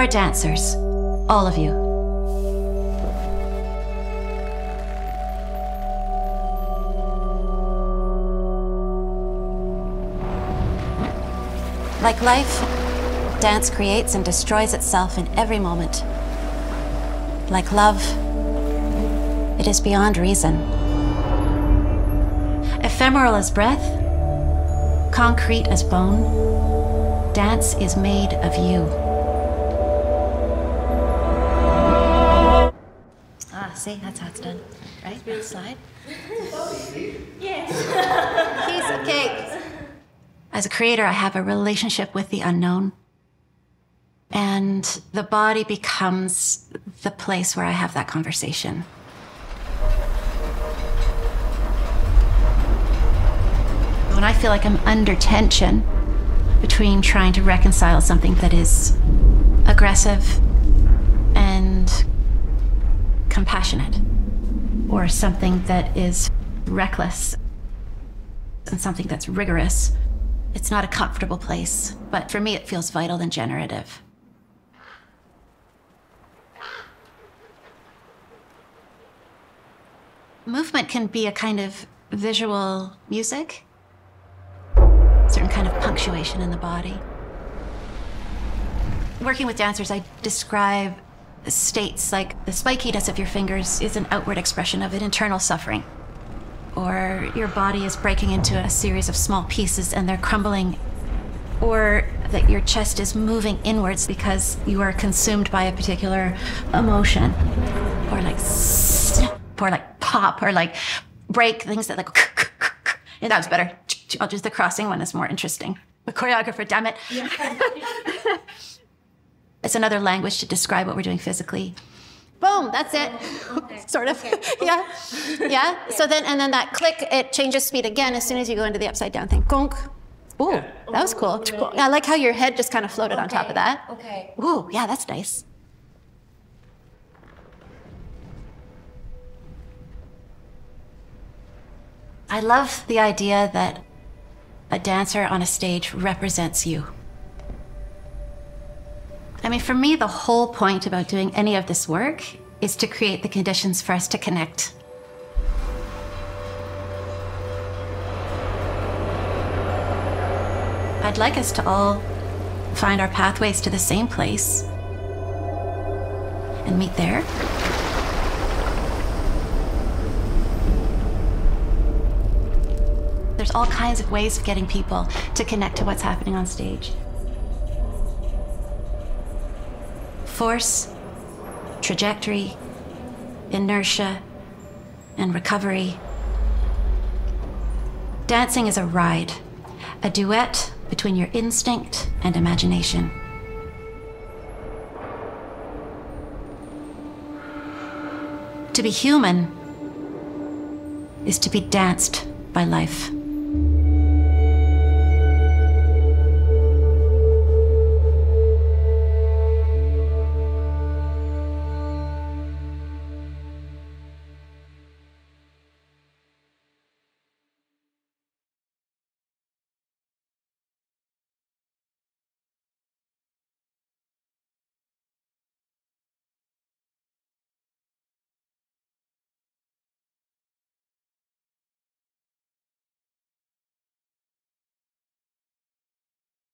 are dancers, all of you. Like life, dance creates and destroys itself in every moment. Like love, it is beyond reason. Ephemeral as breath, concrete as bone, dance is made of you. See, that's how it's done. Right? Slide. yes. Piece of cake. As a creator, I have a relationship with the unknown. And the body becomes the place where I have that conversation. When I feel like I'm under tension between trying to reconcile something that is aggressive and compassionate, or something that is reckless and something that's rigorous, it's not a comfortable place. But for me, it feels vital and generative. Movement can be a kind of visual music, a certain kind of punctuation in the body. Working with dancers, I describe states like the spikiness of your fingers is an outward expression of an internal suffering. Or your body is breaking into a series of small pieces and they're crumbling. Or that your chest is moving inwards because you are consumed by a particular emotion. Or like snap, or like pop, or like break things that like. And that was better. I'll just the crossing one is more interesting. The choreographer, damn it. it's another language to describe what we're doing physically. Boom, that's it. Okay. sort of. Okay. yeah. yeah. Yeah. So then, and then that click, it changes speed again as soon as you go into the upside down thing. Gonk. Ooh, that was cool. I like how your head just kind of floated okay. on top of that. Okay. Ooh, yeah, that's nice. I love the idea that a dancer on a stage represents you. I mean, for me, the whole point about doing any of this work is to create the conditions for us to connect. I'd like us to all find our pathways to the same place and meet there. There's all kinds of ways of getting people to connect to what's happening on stage. Force, trajectory, inertia, and recovery. Dancing is a ride, a duet between your instinct and imagination. To be human is to be danced by life.